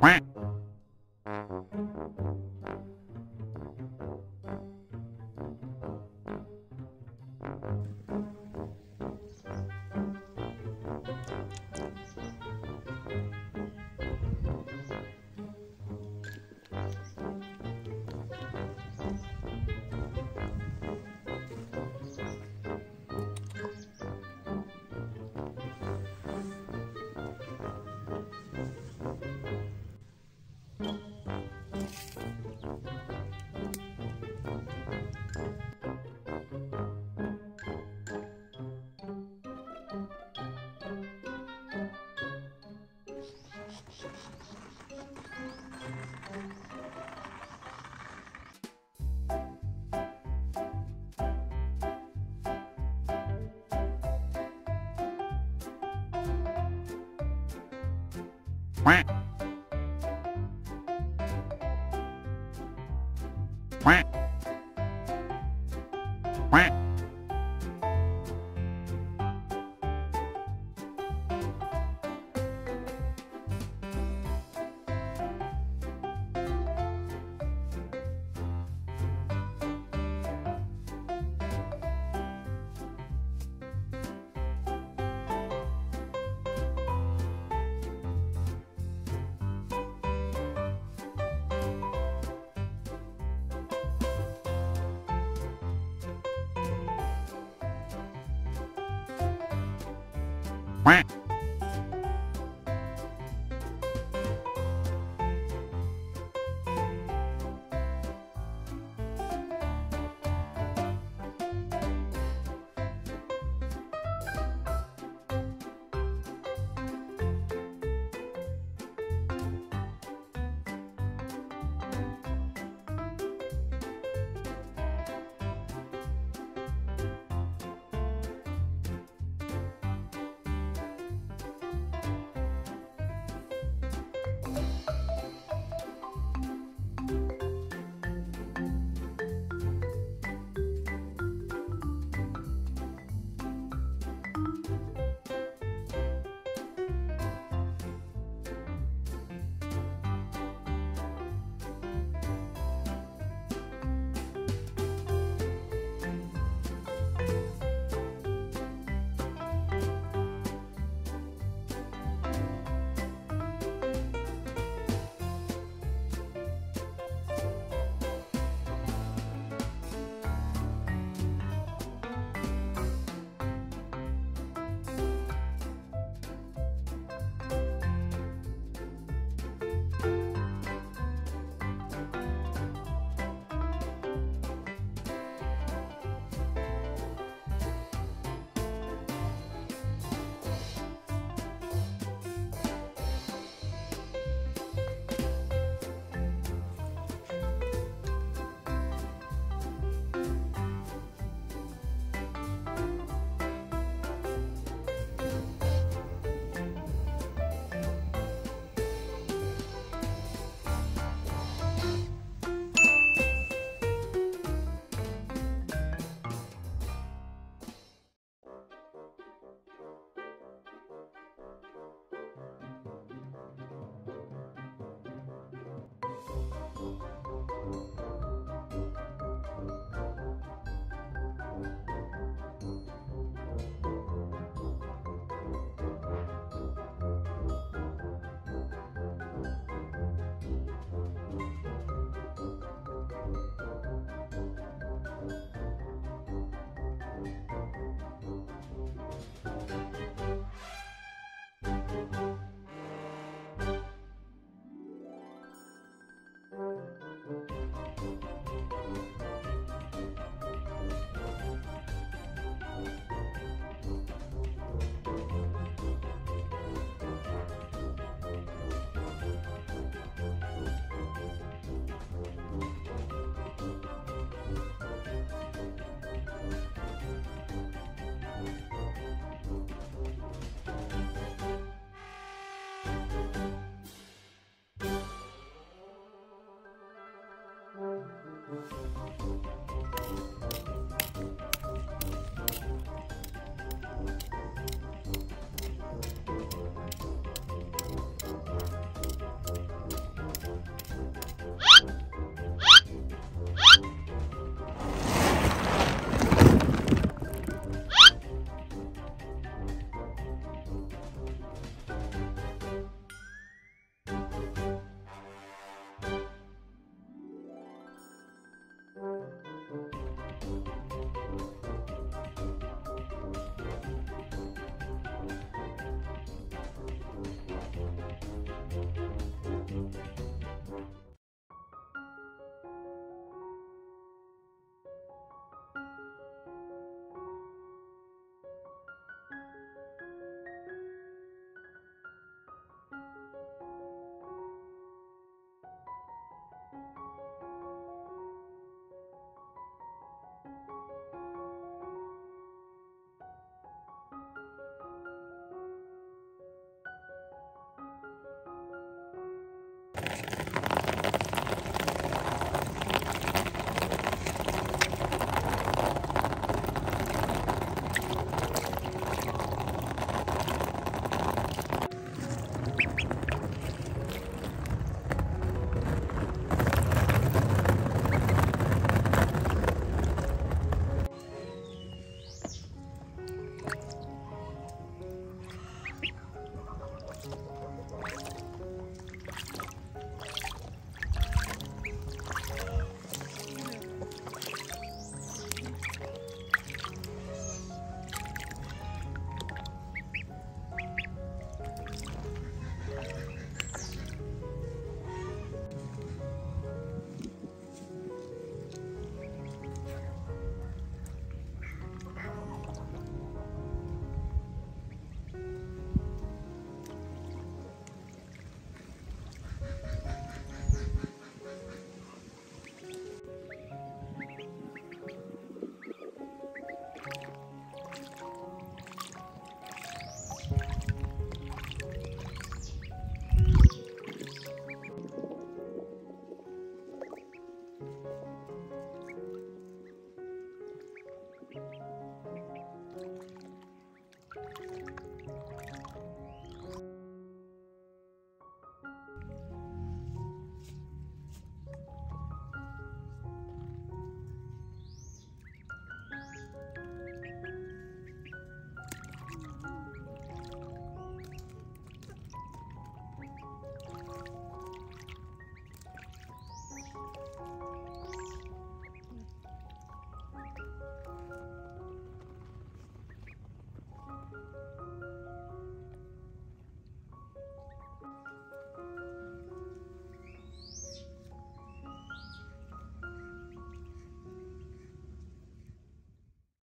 Quack. Quack. Quack.